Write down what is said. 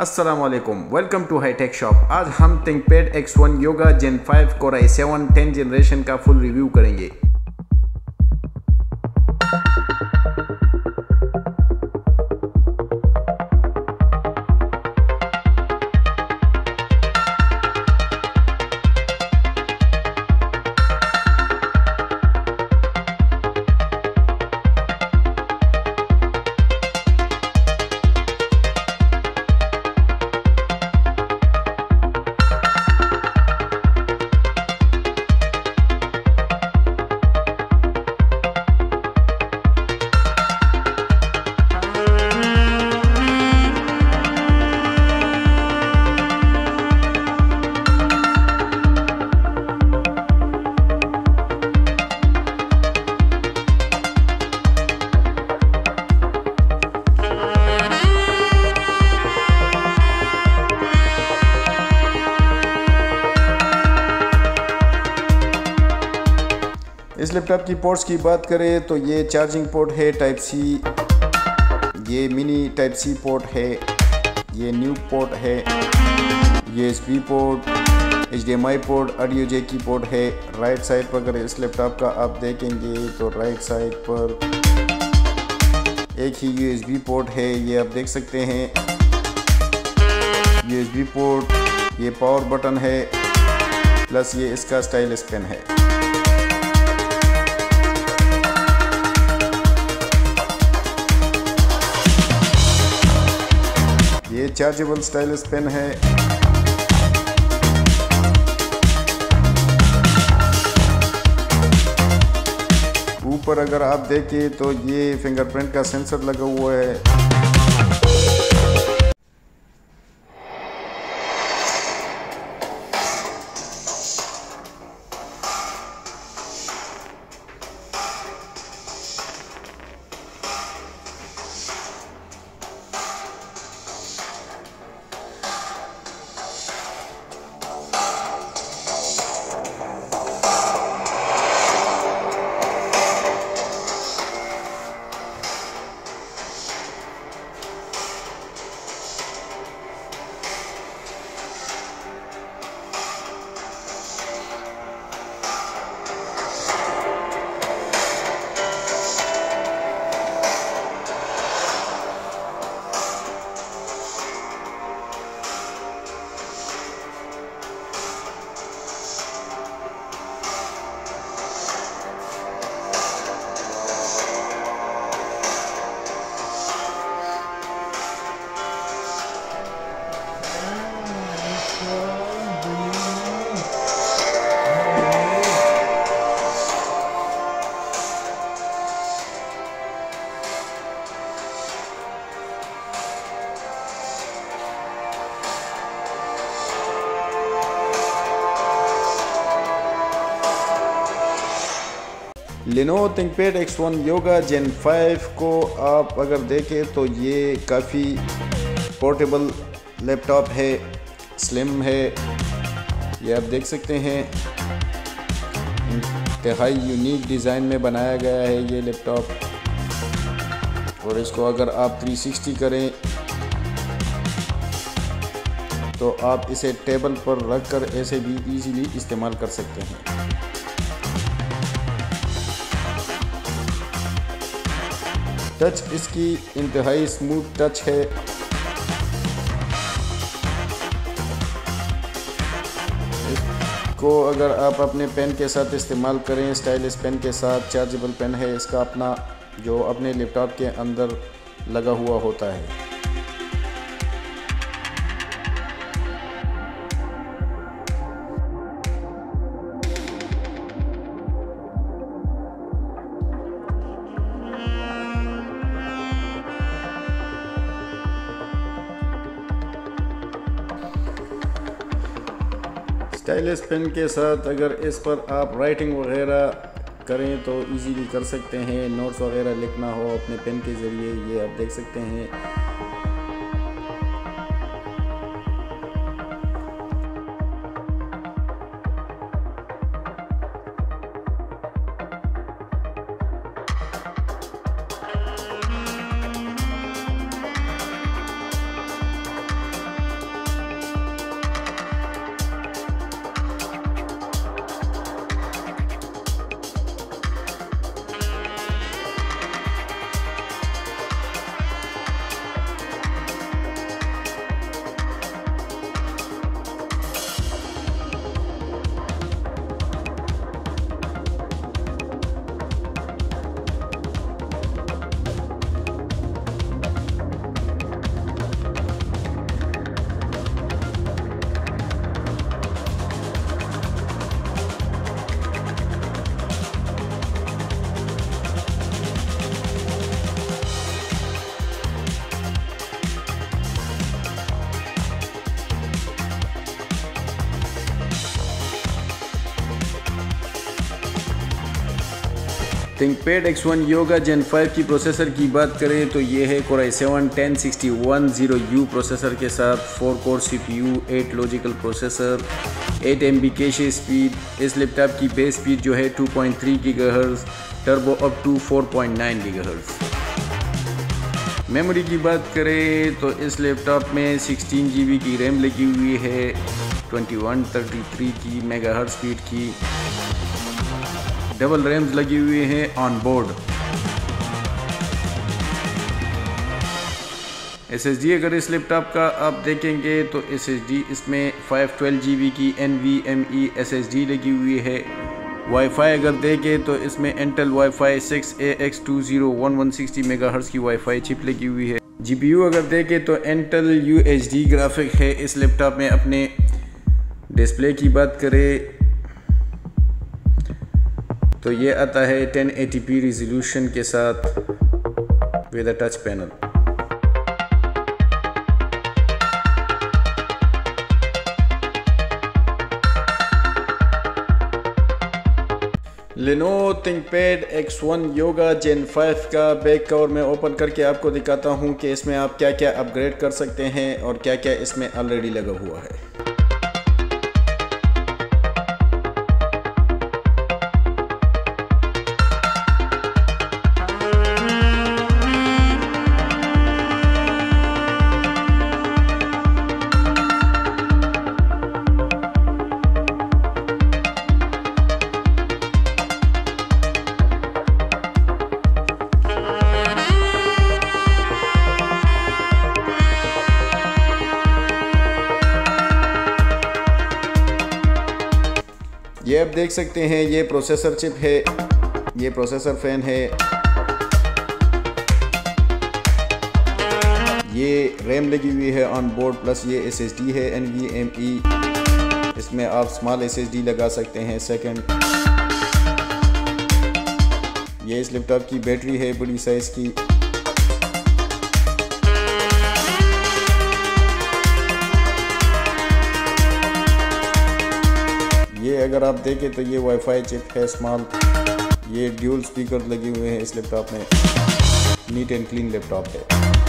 अस्सलाम वालेकुम to high tech shop आज हम ThinkPad X one Yoga Gen 5 core I seven ten generation का फुल रिव्यू करेंगे। इस लैपटॉप की पोर्ट्स की बात करें तो ये चार्जिंग पोर्ट है टाइप सी ये मिनी टाइप सी पोर्ट है, ये न्यू पोर्ट है, ये S port H D M I port audio J की पोर्ट है। राइट साइड पर अगर इस लैपटॉप का आप देखेंगे तो राइट साइड पर एक ही यू पोर्ट है, ये आप देख सकते हैं। यू पोर्ट ये पावर बटन है प्लस ये इसका स्टाइल पेन है। ये चार्जेबल स्टाइलस पेन है। ऊपर अगर आप देखें तो ये फिंगरप्रिंट का सेंसर लगा हुआ है। Lenovo ThinkPad X one Yoga Gen 5 को आप अगर देखें तो ये काफ़ी पोर्टेबल लैपटॉप है स्लिम है। ये आप देख सकते हैं। इंतहाई यूनिक डिज़ाइन में बनाया गया है ये लैपटॉप और इसको अगर आप 360 करें तो आप इसे टेबल पर रख कर ऐसे भी इजीली इस्तेमाल कर सकते हैं। टच, इसकी इंतहाई स्मूथ टच है। इसको अगर आप अपने पेन के साथ इस्तेमाल करें, स्टाइलिश पेन के साथ, चार्जेबल पेन है, इसका अपना जो अपने लैपटॉप के अंदर लगा हुआ होता है। स्टाइलिस पेन के साथ अगर इस पर आप राइटिंग वगैरह करें तो इजीली कर सकते हैं। नोट्स वगैरह लिखना हो अपने पेन के ज़रिए, ये आप देख सकते हैं। थिंकपैड X1 योगा जेन 5 की प्रोसेसर की बात करें तो ये है core seven ten sixty one zero U processor के साथ four core C P U eight logical processor eight M B cache speed इस लैपटॉप की बेस स्पीड जो है two point three gigahertz turbo up to four point nine gigahertz memory की बात करें तो इस लैपटॉप में सिक्सटीन जी बी की रैम लगी हुई है ट्वेंटी वन थर्टी थ्री की मेगा हर स्पीड की। डबल रैम्स लगी हुई हैं on board S S D अगर इस लैपटॉप का आप देखेंगे तो एस एस डी इसमें फाइव ट्वेल्व जी बी की N V M E S S D लगी हुई है. वाईफाई अगर देखें तो इसमें Intel wifi six A X two zero one one sixty megahertz की वाईफाई चिप लगी हुई है. जी पी यू अगर देखें तो Intel U H D graphic है. इस लैपटॉप में अपने डिस्प्ले की बात करें तो ये आता है 1080p रिजोल्यूशन के साथ with a touch panel Lenovo ThinkPad X1 Yoga Gen 5 का बैक कवर में ओपन करके आपको दिखाता हूँ कि इसमें आप क्या क्या अपग्रेड कर सकते हैं और क्या क्या इसमें ऑलरेडी लगा हुआ है। आप देख सकते हैं, ये प्रोसेसर चिप है, ये प्रोसेसर फ़ैन है। ये रैम लगी हुई है ऑन बोर्ड प्लस ये एस एस डी है एन वी एम ई इसमें आप स्मॉल एस एस डी लगा सकते हैं सेकंड ये इस लैपटॉप की बैटरी है, बड़ी साइज़ की। अगर आप देखें तो ये वाईफाई चिप है स्मॉल ये ड्यूल स्पीकर लगे हुए हैं, इस लैपटॉप में। नीट एंड क्लीन लैपटॉप है।